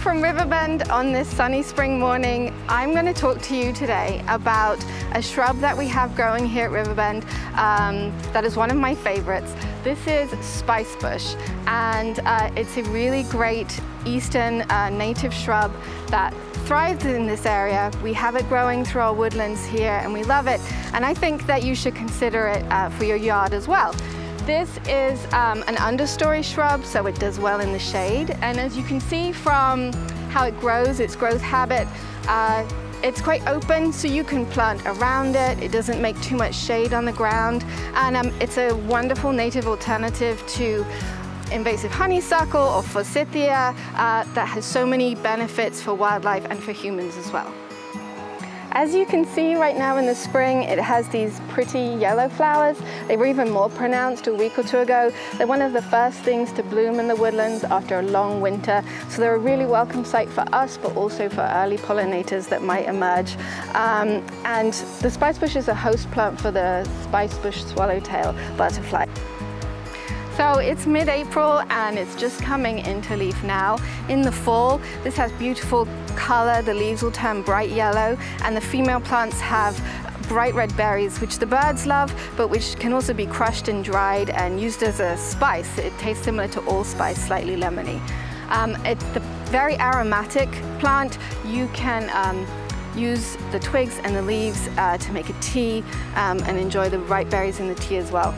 From Riverbend on this sunny spring morning. I'm going to talk to you today about a shrub that we have growing here at Riverbend um, that is one of my favorites. This is spicebush and uh, it's a really great eastern uh, native shrub that thrives in this area. We have it growing through our woodlands here and we love it and I think that you should consider it uh, for your yard as well. This is um, an understory shrub, so it does well in the shade. And as you can see from how it grows, its growth habit, uh, it's quite open, so you can plant around it. It doesn't make too much shade on the ground. And um, it's a wonderful native alternative to invasive honeysuckle or forsythia uh, that has so many benefits for wildlife and for humans as well. As you can see right now in the spring, it has these pretty yellow flowers. They were even more pronounced a week or two ago. They're one of the first things to bloom in the woodlands after a long winter. So they're a really welcome sight for us, but also for early pollinators that might emerge. Um, and the spicebush is a host plant for the spicebush swallowtail butterfly. So it's mid-April and it's just coming into leaf now. In the fall, this has beautiful color. The leaves will turn bright yellow and the female plants have bright red berries, which the birds love, but which can also be crushed and dried and used as a spice. It tastes similar to allspice, slightly lemony. Um, it's a very aromatic plant. You can um, use the twigs and the leaves uh, to make a tea um, and enjoy the ripe berries in the tea as well.